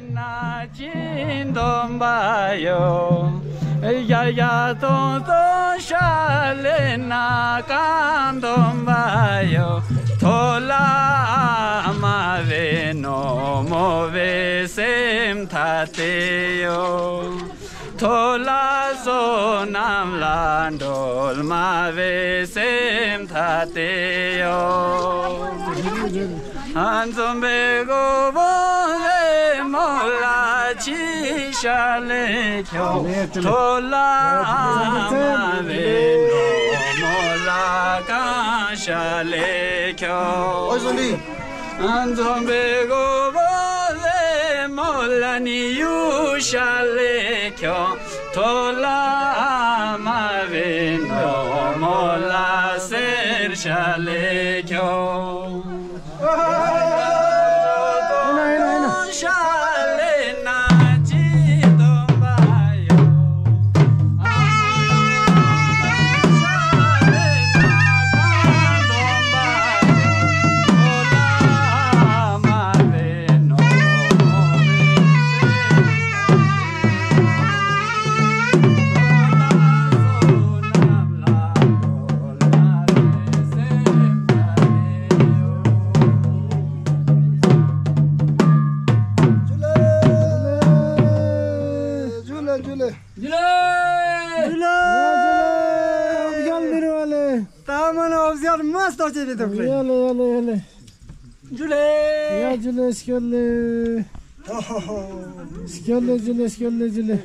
na chin don bayo ya ya don don kan don tola amave no move sem so nam landol mave sem tateo Anzom bego chi sha le kyo to la ve no mo la ka sha le kyo oi zondi an zombe go bo le mo la ni yu sha le kyo to la ma ve no mo la ser sha le kyo Züle. Züle. Züle. Afzal मेरे वाले तामन अफजल मस्त हो चले तुम ये ले ये ले ये ले जुले या जुले स्केले स्केले जुले स्केले जुले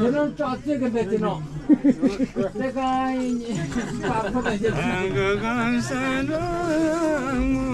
Gönül tatlı gıbetini o. Tekrar. Tekrar. Tekrar. Tekrar. Tekrar.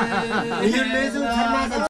연료에서 삶아서